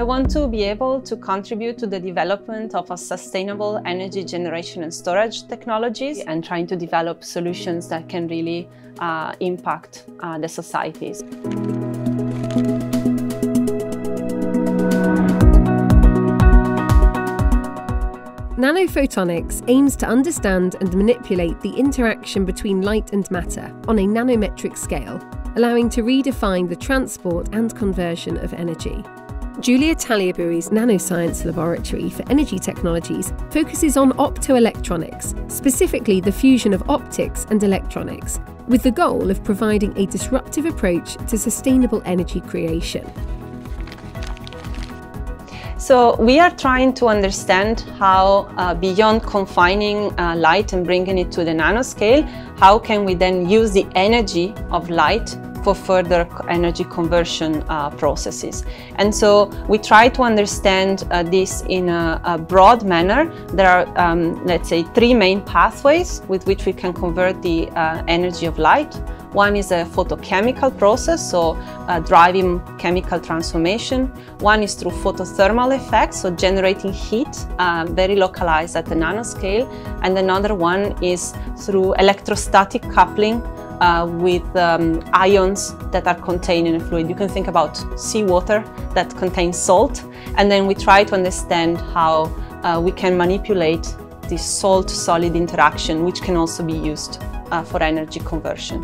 I want to be able to contribute to the development of a sustainable energy generation and storage technologies and trying to develop solutions that can really uh, impact uh, the societies. Nanophotonics aims to understand and manipulate the interaction between light and matter on a nanometric scale, allowing to redefine the transport and conversion of energy. Giulia Tagliabue's Nanoscience Laboratory for Energy Technologies focuses on optoelectronics, specifically the fusion of optics and electronics, with the goal of providing a disruptive approach to sustainable energy creation. So we are trying to understand how, uh, beyond confining uh, light and bringing it to the nanoscale, how can we then use the energy of light for further energy conversion uh, processes. And so we try to understand uh, this in a, a, broad manner. There are, um, let's say, three main pathways with which we can convert the uh, energy of light. One is a photochemical process, so uh, driving chemical transformation. One is through photothermal effects, so generating heat, uh, very localized at the nanoscale. And another one is through electrostatic coupling uh, with um, ions that are contained in a fluid. You can think about seawater that contains salt, and then we try to understand how uh, we can manipulate this salt-solid interaction, which can also be used uh, for energy conversion.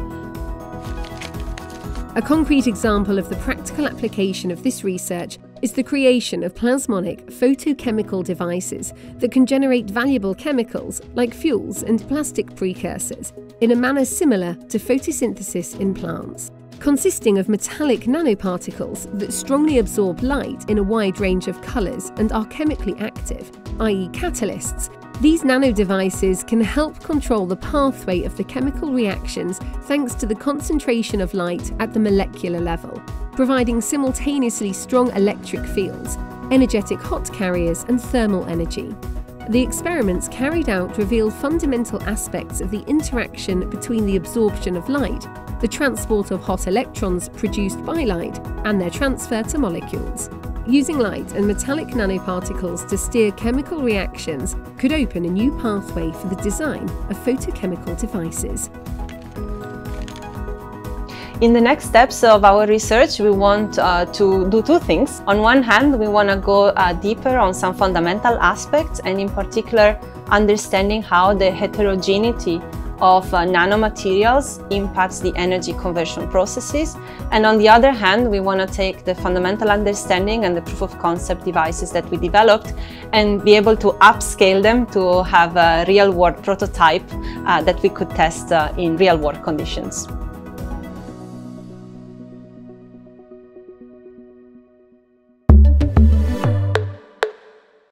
A concrete example of the practical application of this research is the creation of plasmonic photochemical devices that can generate valuable chemicals like fuels and plastic precursors in a manner similar to photosynthesis in plants. Consisting of metallic nanoparticles that strongly absorb light in a wide range of colours and are chemically active, i.e., catalysts, these nano devices can help control the pathway of the chemical reactions thanks to the concentration of light at the molecular level, providing simultaneously strong electric fields, energetic hot carriers, and thermal energy. The experiments carried out reveal fundamental aspects of the interaction between the absorption of light, the transport of hot electrons produced by light, and their transfer to molecules. Using light and metallic nanoparticles to steer chemical reactions could open a new pathway for the design of photochemical devices. In the next steps of our research, we want uh, to do two things. On one hand, we want to go uh, deeper on some fundamental aspects and in particular, understanding how the heterogeneity of uh, nanomaterials impacts the energy conversion processes. And on the other hand, we want to take the fundamental understanding and the proof of concept devices that we developed and be able to upscale them to have a real world prototype uh, that we could test uh, in real world conditions.